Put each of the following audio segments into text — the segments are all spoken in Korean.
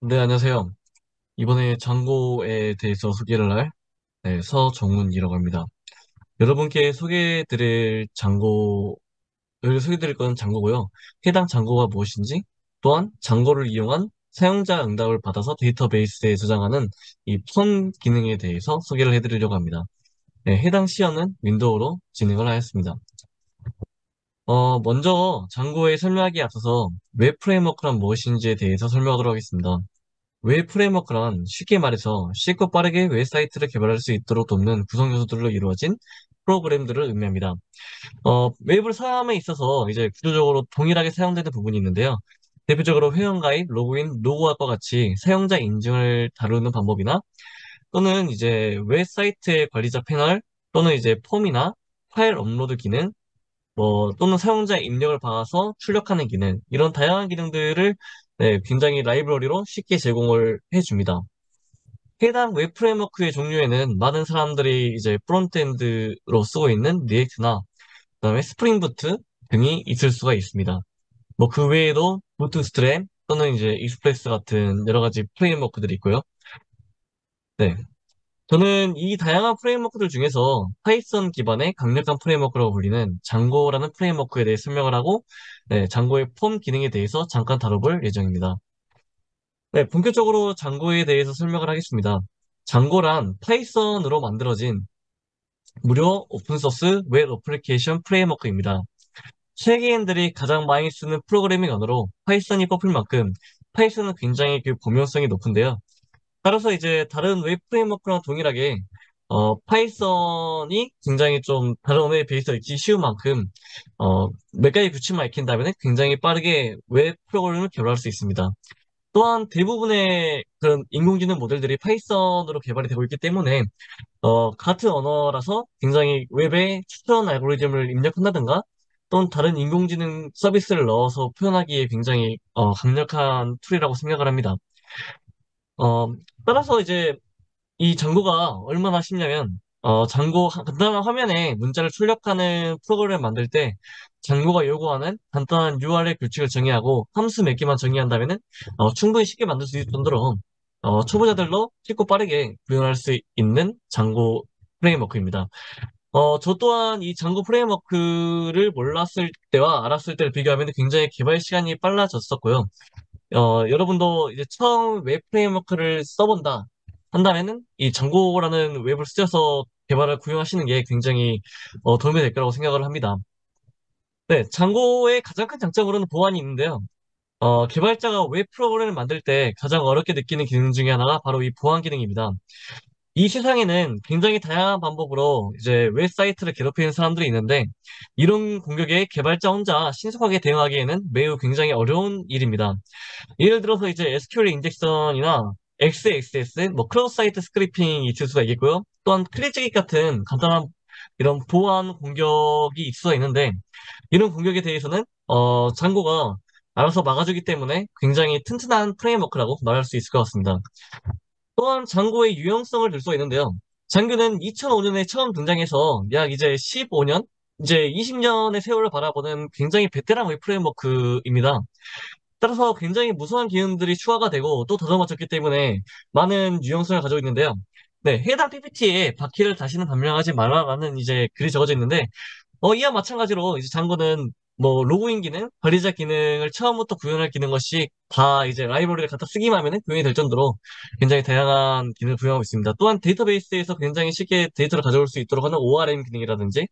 네, 안녕하세요. 이번에 장고에 대해서 소개를 할 네, 서정훈이라고 합니다. 여러분께 소개해드릴 장고를 소개해드릴 건 장고고요. 해당 장고가 무엇인지 또한 장고를 이용한 사용자 응답을 받아서 데이터베이스에 저장하는 이 폰 기능에 대해서 소개를 해드리려고 합니다. 네, 해당 시연은 윈도우로 진행을 하였습니다. 어, 먼저 장고에 설명하기에 앞서서 웹 framework란 무엇인지에 대해서 설명하도록 하겠습니다. 웹 framework란 쉽게 말해서 쉽고 빠르게 웹 사이트를 개발할 수 있도록 돕는 구성 요소들로 이루어진 프로그램들을 의미합니다. 어, 웹을 사용함에 있어서 이제 구조적으로 동일하게 사용되는 부분이 있는데요. 대표적으로 회원가입, 로그인, 로그아웃과 같이 사용자 인증을 다루는 방법이나 또는 이제 웹사이트의 관리자 패널 또는 이제 form이나 파일 업로드 기능 뭐 또는 사용자 입력을 받아서 출력하는 기능 이런 다양한 기능들을 네, 굉장히 라이브러리로 쉽게 제공을 해줍니다. 해당 웹 framework의 종류에는 많은 사람들이 이제 frontend로 쓰고 있는 React나 그다음에 Spring Boot 등이 있을 수가 있습니다. 뭐 그 외에도 Bootstrap 또는 이제 Express 같은 여러 가지 framework들이 있고요. 네, 저는 이 다양한 framework들 중에서 Python 기반의 강력한 framework라고 불리는 Django라는 framework에 대해 설명을 하고 네, Django의 form 기능에 대해서 잠깐 다뤄볼 예정입니다. 네, 본격적으로 Django에 대해서 설명을 하겠습니다. Django란 Python으로 만들어진 무료 open source 웹 어플리케이션 framework입니다. 세계인들이 가장 많이 쓰는 프로그래밍 언어로 Python이 뽑힐 만큼 Python은 굉장히 그 범용성이 높은데요. 따라서 이제 다른 웹 framework랑 동일하게 어, Python이 굉장히 좀 다른 언어에 비해서 읽기 쉬운 만큼 어, 몇 가지 규칙만 익힌다면 굉장히 빠르게 웹 프로그램을 개발할 수 있습니다. 또한 대부분의 그런 인공지능 모델들이 Python으로 개발이 되고 있기 때문에 어, 같은 언어라서 굉장히 웹에 추천 알고리즘을 입력한다든가 또는 다른 인공지능 서비스를 넣어서 표현하기에 굉장히 어, 강력한 tool이라고 생각을 합니다. 어, 따라서 이제 이 Django가 얼마나 쉽냐면 어, Django 간단한 화면에 문자를 출력하는 프로그램을 만들 때 Django가 요구하는 간단한 URL 규칙을 정의하고 함수 몇 개만 정의한다면은 어, 충분히 쉽게 만들 수 있을 정도로 어, 초보자들도 쉽고 빠르게 구현할 수 있는 Django 프레임워크입니다. 어, 저 또한 이 Django 프레임워크를 몰랐을 때와 알았을 때를 비교하면 굉장히 개발 시간이 빨라졌었고요. 어, 여러분도 이제 처음 웹 프레임워크를 써본다 한다면은 이 Django라는 웹을 쓰셔서 개발을 구현하시는 게 굉장히 어, 도움이 될 거라고 생각을 합니다. 네, Django의 가장 큰 장점으로는 보안이 있는데요. 어, 개발자가 웹 프로그램을 만들 때 가장 어렵게 느끼는 기능 중에 하나가 바로 이 보안 기능입니다. 이 세상에는 굉장히 다양한 방법으로 이제 웹사이트를 괴롭히는 사람들이 있는데 이런 공격에 개발자 혼자 신속하게 대응하기에는 매우 굉장히 어려운 일입니다. 예를 들어서 이제 SQL 인젝션이나 XXS, 뭐 cross site scripting이 있을 수가 있겠고요. 또한 clickjacking 같은 간단한 이런 보안 공격이 수가 있는데 이런 공격에 대해서는 어, Django가 알아서 막아주기 때문에 굉장히 튼튼한 프레임워크라고 말할 수 있을 것 같습니다. 또한 Django의 유용성을 들 수가 있는데요. Django는 2005년에 처음 등장해서 약 이제 15년, 이제 20년의 세월을 바라보는 굉장히 베테랑 웹 프레임워크입니다. 따라서 굉장히 무수한 기능들이 추가가 되고 또 다듬어졌기 때문에 많은 유용성을 가지고 있는데요. 네, 해당 PPT에 바퀴를 다시는 변명하지 말아라는 이제 글이 적어져 있는데, 어, 이와 마찬가지로 이제 장고는 뭐 로그인 기능, 관리자 기능을 처음부터 구현할 기능 것이 다 이제 라이브러리를 갖다 쓰기만 하면 구현이 될 정도로 굉장히 다양한 기능을 구현하고 있습니다. 또한 데이터베이스에서 굉장히 쉽게 데이터를 가져올 수 있도록 하는 ORM 기능이라든지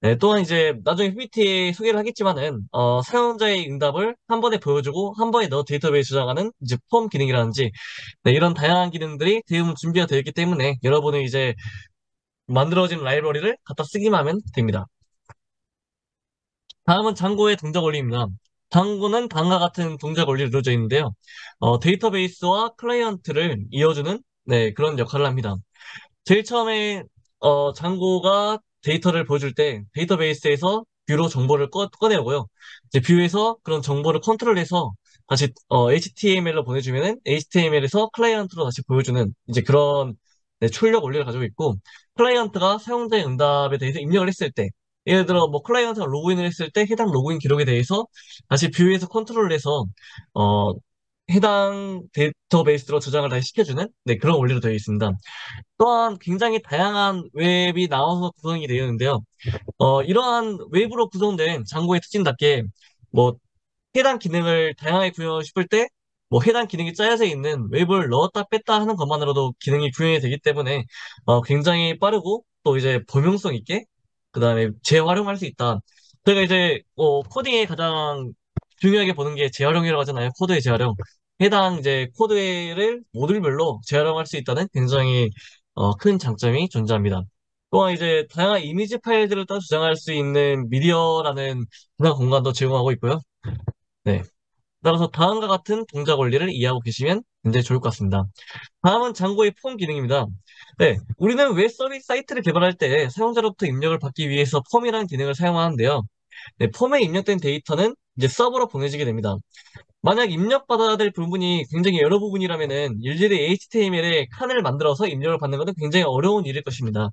네, 또한 이제 나중에 PPT에 소개를 하겠지만은 어, 사용자의 응답을 한 번에 보여주고 한 번에 넣어 데이터베이스 저장하는 이제 폼 기능이라든지 네, 이런 다양한 기능들이 대부분 준비가 되어 있기 때문에 여러분은 이제 만들어진 라이브러리를 갖다 쓰기만 하면 됩니다. 다음은 Django의 동작 원리입니다. Django는 다음과 같은 동작 원리를 이루어져 있는데요. 어, 데이터베이스와 클라이언트를 이어주는 네, 그런 역할을 합니다. 제일 처음에 어, Django가 데이터를 보여줄 때 데이터베이스에서 뷰로 정보를 꺼, 꺼내오고요. 이제 뷰에서 그런 정보를 컨트롤해서 다시 어, HTML로 보내주면은 HTML에서 클라이언트로 다시 보여주는 이제 그런 네, 출력 원리를 가지고 있고 클라이언트가 사용자의 응답에 대해서 입력을 했을 때 예를 들어 뭐 클라이언트가 로그인을 했을 때 해당 로그인 기록에 대해서 다시 뷰에서 컨트롤을 해서 어 해당 데이터베이스로 저장을 다시 시켜주는 네, 그런 원리로 되어 있습니다. 또한 굉장히 다양한 앱이 나와서 구성이 되어 있는데요. 어, 이러한 앱으로 구성된 Django의 특징답게 뭐 해당 기능을 다양하게 구현하고 싶을 때 뭐 해당 기능이 짜여져 있는 앱을 넣었다 뺐다 하는 것만으로도 기능이 구현이 되기 때문에 어, 굉장히 빠르고 또 이제 범용성 있게 그 다음에 재활용할 수 있다. 저희가 이제 어, 코딩에 가장 중요하게 보는 게 재활용이라고 하잖아요. 코드의 재활용. 해당 이제 코드를 모듈별로 재활용할 수 있다는 굉장히 어, 큰 장점이 존재합니다. 또한 이제 다양한 이미지 파일들을 따 저장할 수 있는 미디어라는 분할 공간도 제공하고 있고요. 네. 따라서 다음과 같은 동작 원리를 이해하고 계시면 굉장히 좋을 것 같습니다. 다음은 Django의 폼 기능입니다. 네, 우리는 웹 서비스 사이트를 개발할 때 사용자로부터 입력을 받기 위해서 폼이라는 기능을 사용하는데요. 네, 폼에 입력된 데이터는 이제 서버로 보내지게 됩니다. 만약 입력받아야 될 부분이 굉장히 여러 부분이라면은 일일이 HTML에 칸을 만들어서 입력을 받는 것은 굉장히 어려운 일일 것입니다.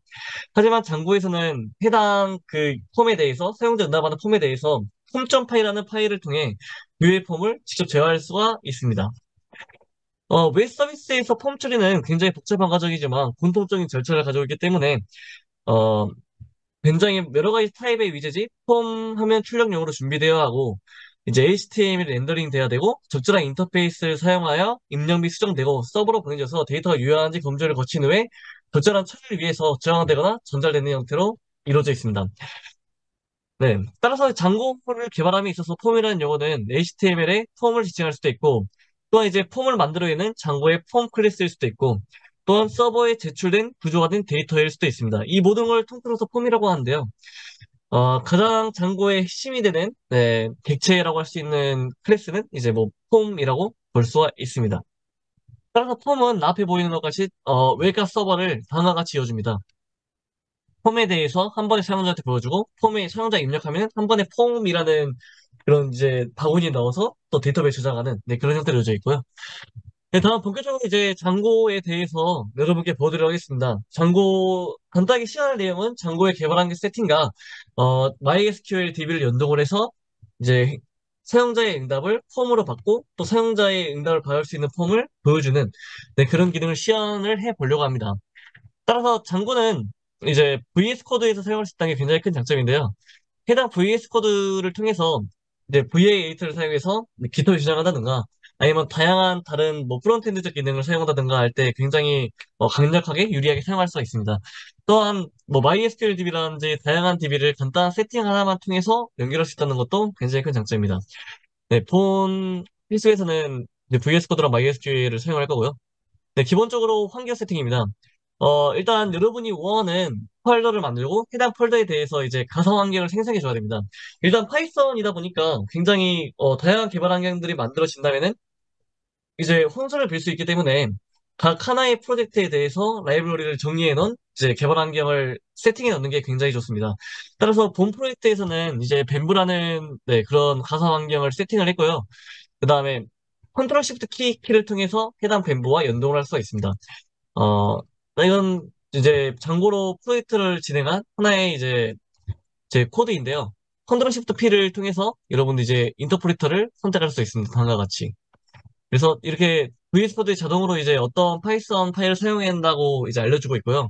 하지만 Django에서는 해당 그 폼에 대해서 사용자 응답하는 폼에 대해서 form.py라는 파일을 통해 뷰의 폼을 직접 제어할 수가 있습니다. 어, 웹 서비스에서 폼 처리는 굉장히 복잡한 과정이지만 공통적인 절차를 가지고 있기 때문에 어, 굉장히 여러 가지 타입의 위젯이 폼 화면 출력용으로 준비되어야 하고 이제 HTML 렌더링 돼야 되고 적절한 인터페이스를 사용하여 입력 및 수정되고 서버로 보내져서 데이터가 유효한지 검증을 거친 후에 적절한 처리를 위해서 저장되거나 전달되는 형태로 이루어져 있습니다. 네. 따라서 장고를 개발함에 있어서 폼이라는 용어는 HTML에 폼을 지칭할 수도 있고 또한 이제 폼을 만들어내는 장고의 폼 클래스일 수도 있고 또한 서버에 제출된 구조가 된 데이터일 수도 있습니다. 이 모든 걸 통틀어서 폼이라고 하는데요. 어, 가장 장고의 핵심이 되는 네, 객체라고 할 수 있는 클래스는 이제 뭐 폼이라고 볼 수가 있습니다. 따라서 폼은 앞에 보이는 것 같이 어, 외곽 서버를 같이 이어줍니다. 폼에 대해서 한 번에 사용자한테 보여주고 폼에 사용자 입력하면 한 번에 폼이라는 그런 이제 바구니 넣어서 또 데이터베이스 저장하는 네, 그런 형태로 이어져 있고요. 네, 다음 본격적으로 이제 장고에 대해서 여러분께 보여드리도록 하겠습니다. 장고, 간단하게 시연할 내용은 장고의 개발한 게 세팅과 어, MySQL DB를 연동을 해서 이제 사용자의 응답을 폼으로 받고 또 사용자의 응답을 받을 수 있는 폼을 보여주는 네, 그런 기능을 시연을 해 보려고 합니다. 따라서 Django는 이제 VS Code에서 사용할 수 있다는 게 굉장히 큰 장점인데요. 해당 VS Code를 통해서 이제 VA8를 사용해서 깃허를 저장한다든가 아니면 다양한 다른 뭐 프론트엔드적 기능을 사용한다든가 할 때 굉장히 어, 강력하게 유리하게 사용할 수가 있습니다. 또한 뭐 MySQL DB라든지 다양한 DB를 간단한 세팅 하나만 통해서 연결할 수 있다는 것도 굉장히 큰 장점입니다. 네, 본 필수에서는 VS Code랑 MySQL을 사용할 거고요. 네, 기본적으로 환경 세팅입니다. 어, 일단 여러분이 원하는 폴더를 만들고 해당 폴더에 대해서 이제 가상 환경을 생성해 줘야 됩니다. 일단 파이썬이다 보니까 굉장히 어, 다양한 개발 환경들이 만들어진다면은 이제 혼선을 빚을 수 있기 때문에 각 하나의 프로젝트에 대해서 라이브러리를 정리해 놓은 이제 개발 환경을 세팅해 놓는 게 굉장히 좋습니다. 따라서 본 프로젝트에서는 이제 venv라는 네, 그런 가상 환경을 세팅을 했고요. 그 다음에 Ctrl Shift P, P를 통해서 해당 venv와 연동을 할 수가 있습니다. 어, 이건 이제 Django로 프로젝트를 진행한 하나의 이제 제 코드인데요. Ctrl Shift P를 통해서 여러분들 이제 인터프리터를 선택할 수 있습니다. 다음과 같이. 그래서 이렇게 VS Code에 자동으로 이제 어떤 파이썬 파일을 사용해야 한다고 이제 알려주고 있고요.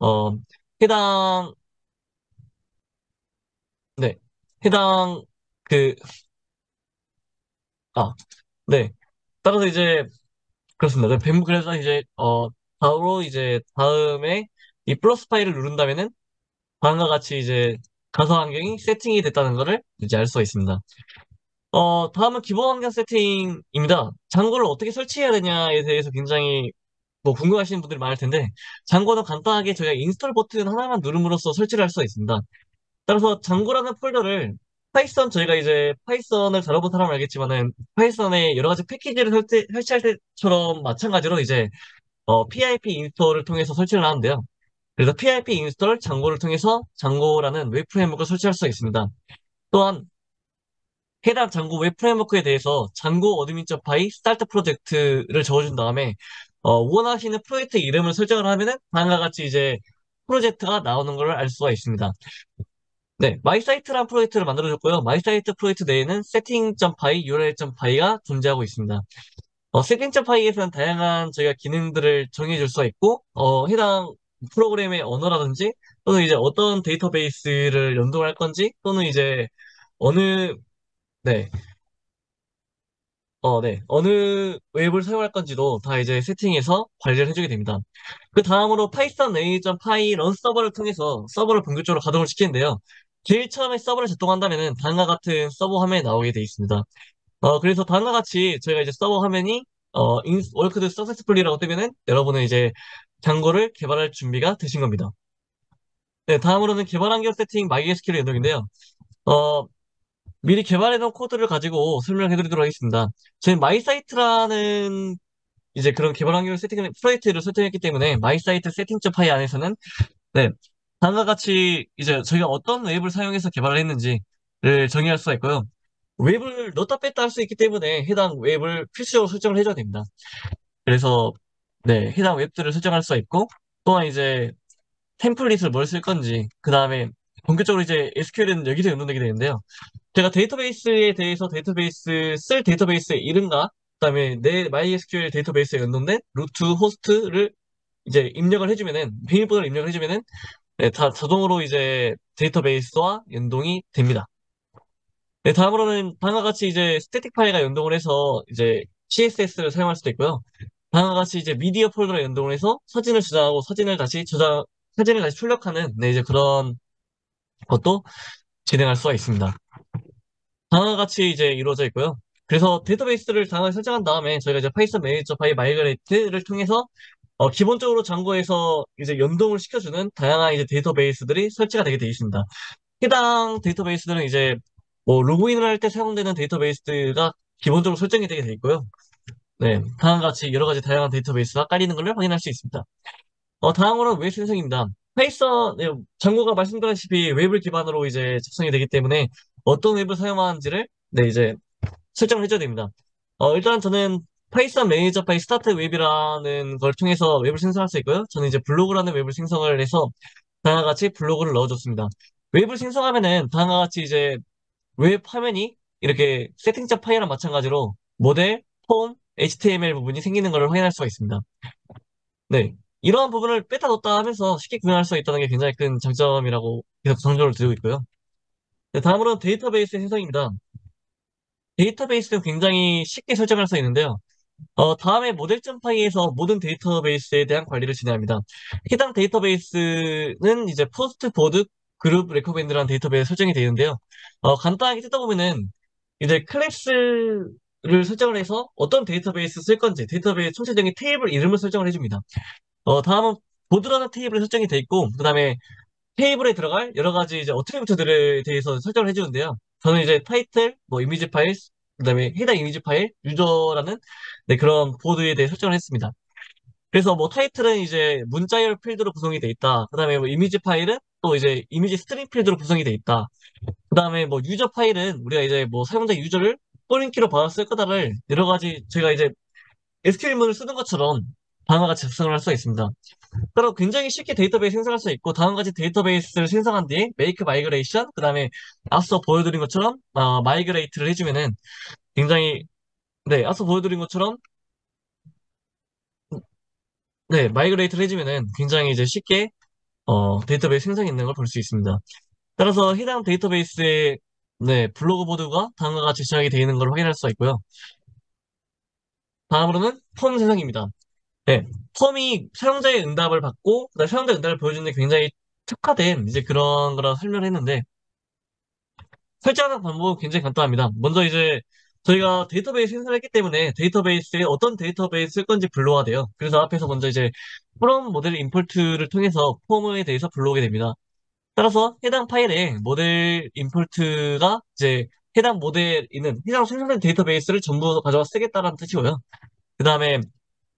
어, 해당, 네, 해당, 그, 아, 네. 따라서 이제, 그렇습니다. 뱀, 그래서 이제, 어, 바로 이제 다음에 이 플러스 파일을 누른다면은 다음과 같이 이제 가상 환경이 세팅이 됐다는 것을 이제 알 수가 있습니다. 어, 다음은 기본 환경 세팅입니다. 장고를 어떻게 설치해야 되냐에 대해서 굉장히 뭐 궁금하신 분들이 많을 텐데 Django는 간단하게 저희가 install 버튼 하나만 누름으로써 설치를 할 수가 있습니다. 따라서 Django라는 폴더를 파이썬 저희가 이제 파이썬을 다뤄본 사람은 알겠지만은 파이썬의 여러 가지 패키지를 설치, 설치할 때처럼 마찬가지로 이제 어, PIP 인스톨을 통해서 설치를 하는데요. 그래서 PIP 인스톨 장고를 통해서 Django라는 웹 프레임워크를 설치할 수가 있습니다. 또한 해당 Django 웹 프레임워크에 대해서 django admin.py startproject를 적어준 다음에 어, 원하시는 프로젝트 이름을 설정을 하면은 다음과 같이 이제 프로젝트가 나오는 걸 알 수가 있습니다. 네, mysite란 프로젝트를 만들어줬고요. mysite 프로젝트 내에는 setting.py, url.py가 존재하고 있습니다. 어, setting.py에서는 다양한 저희가 기능들을 정해줄 수가 있고, 어, 해당 프로그램의 언어라든지, 또는 이제 어떤 데이터베이스를 연동할 건지, 또는 이제 어느, 네, 어, 네. 어느 앱을 사용할 건지도 다 이제 세팅해서 관리를 해주게 됩니다. 그 다음으로 python manage.py runserver를 통해서 서버를 본격적으로 가동을 시키는데요. 제일 처음에 서버를 작동한다면은 다음과 같은 서버 화면이 나오게 되어 있습니다. 어, 그래서 다음과 같이 저희가 이제 서버 화면이 어, worked successfully라고 뜨면은 여러분은 이제 Django를 개발할 준비가 되신 겁니다. 네, 다음으로는 개발 환경 세팅 MySQL 연동인데요. 어, 미리 개발해놓은 코드를 가지고 설명해 드리도록 하겠습니다. 저희 mysite라는 이제 그런 개발 환경 세팅, 프로젝트를 설정했기 때문에 mysite setting.py 안에서는 네, 다음과 같이 이제 저희가 어떤 앱을 사용해서 개발을 했는지를 정의할 수가 있고요. 앱을 넣었다 뺐다 할 수 있기 때문에 해당 앱을 필수적으로 설정을 해줘야 됩니다. 그래서 네, 해당 앱들을 설정할 수가 있고 또한 이제 템플릿을 뭘 쓸 건지 그 다음에 본격적으로 이제 SQL은 여기서 연동되게 되는데요. 제가 데이터베이스에 대해서 데이터베이스 쓸 그다음에 이름과 그다음에 내 MySQL 데이터베이스에 연동된 root host를 이제 입력을 해주면은 비밀번호를 입력을 해주면은 네, 다 자동으로 이제 데이터베이스와 연동이 됩니다. 네, 다음으로는 다음과 같이 이제 static 파일과 연동을 해서 이제 CSS를 사용할 수도 있고요. 다음과 같이 이제 미디어 폴더로 연동을 해서 사진을 저장하고 사진을 다시 저장, 사진을 다시 출력하는 네, 이제 그런 것도 진행할 수가 있습니다. 다음과 같이 이제 이루어져 있고요. 그래서 데이터베이스를 다양하게 설정한 다음에 저희가 이제 python manage.py migrate를 통해서 어, 기본적으로 Django에서 이제 연동을 시켜주는 다양한 이제 데이터베이스들이 설치가 되게 되어 있습니다. 해당 데이터베이스들은 이제 뭐 로그인을 할 때 사용되는 데이터베이스가 기본적으로 설정이 되게 되어 있고요. 네, 다음과 같이 여러 가지 다양한 데이터베이스가 깔리는 걸 확인할 수 있습니다. 어, 다음으로는 앱 생성입니다. Python, 네, Django가 말씀드렸다시피 앱을 기반으로 이제 작성이 되기 때문에 어떤 앱을 사용하는지를 네, 이제 설정을 해줘야 됩니다. 어, 일단 저는 python manage.py startapp이라는 걸 통해서 앱을 생성할 수 있고요. 저는 이제 블로그라는 앱을 생성을 해서 다음과 같이 블로그를 넣어줬습니다. 앱을 생성하면은 다음과 같이 이제 앱 화면이 이렇게 setting.py 파일이랑 마찬가지로 모델, 폼, HTML 부분이 생기는 것을 확인할 수가 있습니다. 네. 이러한 부분을 뺐다 넣었다 하면서 쉽게 구현할 수 있다는 게 굉장히 큰 장점이라고 계속 강조를 드리고 있고요. 네, 다음으로는 데이터베이스 생성입니다. 데이터베이스는 굉장히 쉽게 설정할 수 있는데요. 어, 다음에 model.py에서 py에서 모든 데이터베이스에 대한 관리를 진행합니다. 해당 데이터베이스는 이제 Post Board Group Recommend라는 데이터베이스 설정이 되는데요. 어, 간단하게 뜯어보면은 이제 클래스를 설정을 해서 어떤 데이터베이스 쓸 건지 데이터베이스 총체적인 테이블 이름을 설정을 해줍니다. 어, 다음은 Board라는 테이블이 설정이 돼 있고 그 다음에 테이블에 들어갈 여러 가지 이제 attribute들에 대해서 설정을 해주는데요. 저는 이제 타이틀, 뭐 이미지 파일, 그 다음에 해당 이미지 파일, 유저라는 네, 그런 Board에 대해 설정을 했습니다. 그래서 뭐 타이틀은 이제 문자열 필드로 구성이 돼 있다. 그 다음에 뭐 이미지 파일은 또 이제 이미지 string 필드로 구성이 돼 있다. 그 다음에 뭐 유저 파일은 우리가 이제 뭐 사용자 유저를 foreign key로 받았을 거다를 여러 가지 제가 이제 SQL문을 쓰는 것처럼 다음과 같이 작성을 할 수가 있습니다. 따라 굉장히 쉽게 데이터베이스 생성할 수 있고 다음 가지 데이터베이스를 생성한 뒤에 make migration 그 다음에 앞서 보여드린 것처럼 어, migrate를 해주면은 굉장히 네 앞서 보여드린 것처럼 네 migrate를 해주면은 굉장히 이제 쉽게 어, 데이터베이스 생성이 있는 걸 볼 수 있습니다. 따라서 해당 데이터베이스의 네 블로그 Board가 다음과 같이 시작이 되어 있는 걸 확인할 수가 있고요. 다음으로는 폼 생성입니다. 네, 폼이 사용자의 응답을 받고 그다음 사용자 응답을 보여주는 게 굉장히 특화된 이제 그런 거라 설명을 했는데 설정하는 방법은 굉장히 간단합니다. 먼저 이제 저희가 데이터베이스 생성을 했기 때문에 데이터베이스에 어떤 데이터베이스 쓸 건지 불러와야 돼요. 그래서 앞에서 먼저 이제 from model import를 통해서 폼에 대해서 불러오게 됩니다. 따라서 해당 파일에 model import가 이제 해당 모델 있는 해당 생성된 데이터베이스를 전부 가져와 쓰겠다라는 뜻이고요. 그 다음에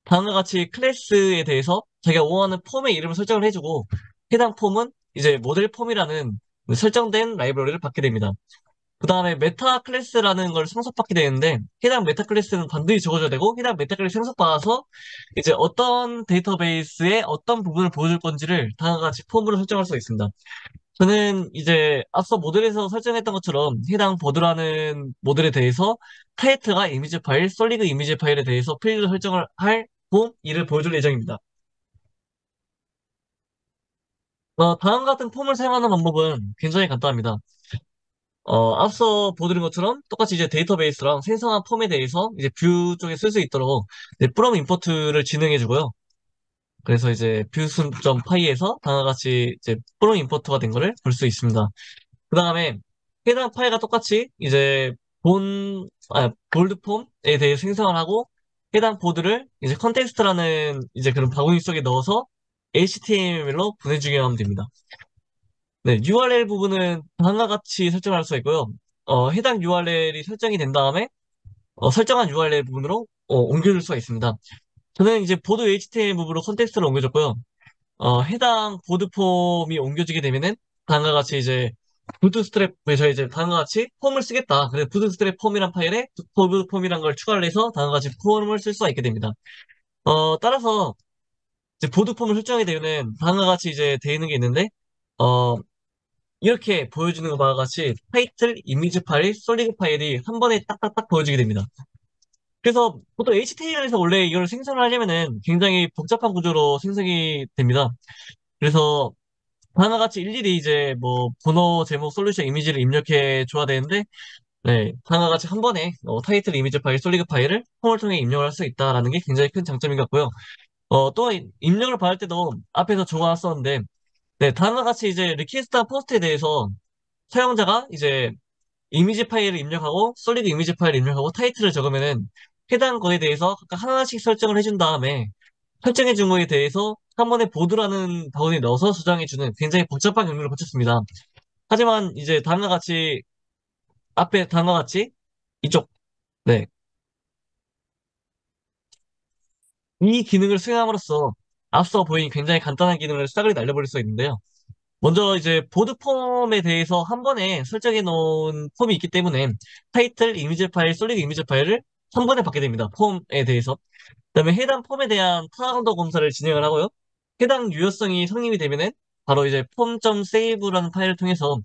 다음과 같이 클래스에 대해서 자기가 원하는 폼의 이름을 설정을 해주고 해당 폼은 이제 ModelForm이라는 설정된 라이브러리를 받게 됩니다. 그 다음에 Meta 클래스라는 걸 상속받게 되는데 해당 Meta 클래스는 반드시 적어줘야 되고 해당 Meta 클래스 상속받아서 이제 어떤 데이터베이스에 어떤 부분을 보여줄 건지를 다음과 같이 폼으로 설정할 수 있습니다. 저는 이제 앞서 모델에서 설정했던 것처럼 해당 Board라는 모델에 대해서 타이틀과 이미지 파일, solid 이미지 파일에 대해서 필드 설정을 하고 이를 보여줄 예정입니다. 어, 다음 같은 폼을 사용하는 방법은 굉장히 간단합니다. 어, 앞서 보여드린 것처럼 똑같이 이제 데이터베이스랑 생성한 폼에 대해서 이제 view 쪽에 쓸 수 있도록 이제 from import를 진행해 주고요. 그래서 이제 views.py에서 다음과 같이 이제 from import가 된 거를 볼 수 있습니다. 그 다음에 해당 파일과 똑같이 이제 본, 아, 보드 폼에 대해 생성을 하고 해당 보드를 이제 context라는 이제 그런 바구니 속에 넣어서 HTML로 보내주기만 하면 됩니다. 네, URL 부분은 다음과 같이 설정할 수 있고요. 어, 해당 URL이 설정이 된 다음에 어, 설정한 URL 부분으로 어, 옮겨줄 수가 있습니다. 저는 이제 보드 HTML 부분으로 context를 옮겨줬고요. 어, 해당 보드 폼이 옮겨지게 되면은 다음과 같이 이제 Bootstrap, 저희 이제 다음과 같이 폼을 쓰겠다. 그래서 Bootstrap 폼이란 파일에 보드 폼이란 걸 추가를 해서 다음과 같이 폼을 쓸 수가 있게 됩니다. 어, 따라서 이제 보드 폼을 설정하게 되면은 다음과 같이 이제 되어 있는 게 있는데, 어, 이렇게 보여주는 것과 같이 타이틀, 이미지 파일, solid 파일이 한 번에 딱딱딱 보여지게 됩니다. 그래서 보통 HTML에서 원래 이걸 생성을 하려면은 굉장히 복잡한 구조로 생성이 됩니다. 그래서 다음과 같이 일일이 이제 뭐 번호, 제목, 솔루션, 이미지를 입력해 줘야 되는데 네, 다음과 같이 한 번에 어, 타이틀, 이미지 파일, solid 파일을 폼을 통해 입력을 할 수 있다라는 게 굉장히 큰 장점인 것 같고요. 어, 또 입력을 받을 때도 앞에서 적어놨었는데 네, 다음과 같이 이제 request한 POST에 대해서 사용자가 이제 이미지 파일을 입력하고 솔리드 이미지 파일을 입력하고 타이틀을 적으면은 해당 거에 대해서 각각 하나씩 설정을 해준 다음에 설정해 준 거에 대해서 한 번에 보드라는 바구니에 넣어서 저장해주는 굉장히 복잡한 경로를 거쳤습니다. 하지만 이제 다음과 같이 앞에 다음과 같이 이쪽 네. 이 기능을 수행함으로써 앞서 보인 굉장히 간단한 기능을 싸그리 날려버릴 수 있는데요. 먼저 이제 보드 폼에 대해서 한 번에 설정해 놓은 폼이 있기 때문에 타이틀, 이미지 파일, solid 이미지 파일을 한 번에 받게 됩니다. 폼에 대해서. 그다음에 해당 폼에 대한 타당도 검사를 진행을 하고요. 해당 유효성이 성립이 되면은 바로 이제 form.save라는 파일을 통해서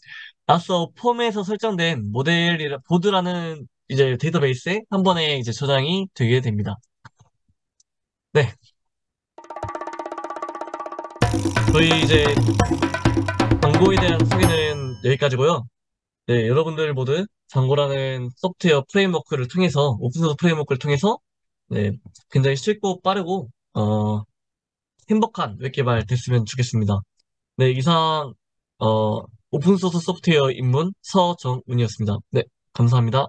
앞서 폼에서 설정된 모델이라 보드라는 이제 데이터베이스에 한 번에 이제 저장이 되게 됩니다. 네. 저희 이제 장고에 대한 소개는 여기까지고요. 네, 여러분들 모두 장고라는 소프트웨어 framework를 통해서 open source framework를 통해서 네, 굉장히 쉽고 빠르고 어, 행복한 웹 개발 됐으면 좋겠습니다. 네, 이상 어, open source 소프트웨어 입문 서정훈이었습니다. 네, 감사합니다.